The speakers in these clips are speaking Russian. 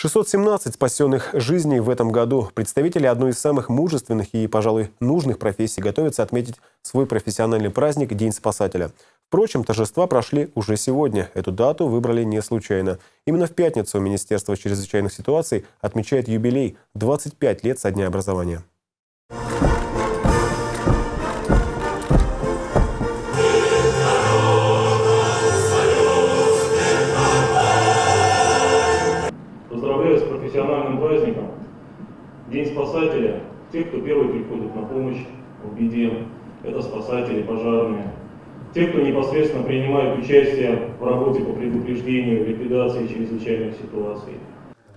617 спасенных жизней в этом году. Представители одной из самых мужественных и, пожалуй, нужных профессий готовятся отметить свой профессиональный праздник День спасателя. Впрочем, торжества прошли уже сегодня. Эту дату выбрали не случайно. Именно в пятницу Министерство чрезвычайных ситуаций отмечает юбилей – 25 лет со дня образования. Профессиональным праздником. День спасателя. Те, кто первый приходит на помощь в беде, это спасатели, пожарные. Те, кто непосредственно принимает участие в работе по предупреждению, ликвидации чрезвычайных ситуаций.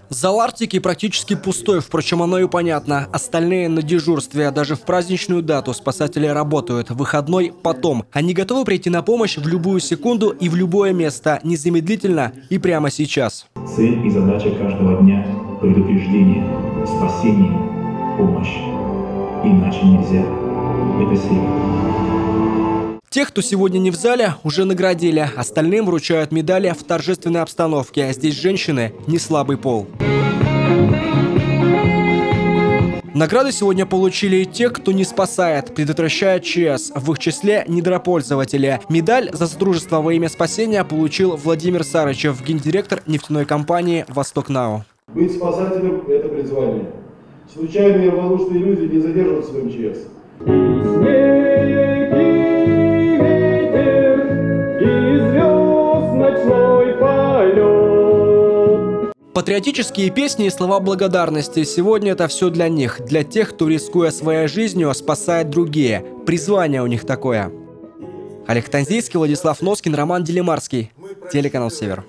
Зал Арктики практически пустой, впрочем, оно и понятно. Остальные на дежурстве, даже в праздничную дату спасатели работают. Выходной потом. Они готовы прийти на помощь в любую секунду и в любое место, незамедлительно и прямо сейчас. Цель и задача каждого дня – предупреждение, спасение, помощь. Иначе нельзя. Это сила. Тех, кто сегодня не в зале, уже наградили. Остальным вручают медали в торжественной обстановке. А здесь женщины – не слабый пол. Награды сегодня получили и те, кто не спасает, предотвращает ЧС, в их числе недропользователи. Медаль за сотрудничество во имя спасения получил Владимир Сарычев, гендиректор нефтяной компании «Восток Нау». Быть спасателем – это призвание. Случайные воздушные люди не задержат свой МЧС. Патриотические песни и слова благодарности. Сегодня это все для них. Для тех, кто, рискуя своей жизнью, спасает другие. Призвание у них такое. Олег Танзийский, Владислав Носкин, Роман Делимарский. Телеканал «Север».